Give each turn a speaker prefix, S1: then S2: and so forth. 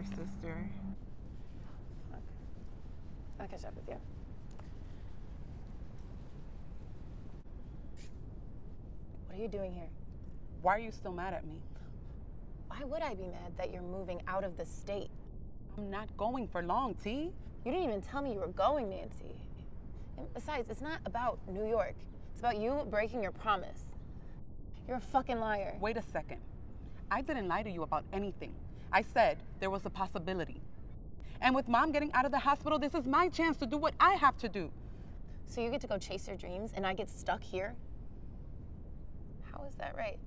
S1: your sister.
S2: I'll catch up with you. What are you doing here?
S1: Why are you still mad at me?
S2: Why would I be mad that you're moving out of the state?
S1: I'm not going for long, T.
S2: You didn't even tell me you were going, Nancy. And besides, it's not about New York. It's about you breaking your promise. You're a fucking liar.
S1: Wait a second. I didn't lie to you about anything. I said there was a possibility. And with mom getting out of the hospital, this is my chance to do what I have to do.
S2: So you get to go chase your dreams and I get stuck here? How is that right?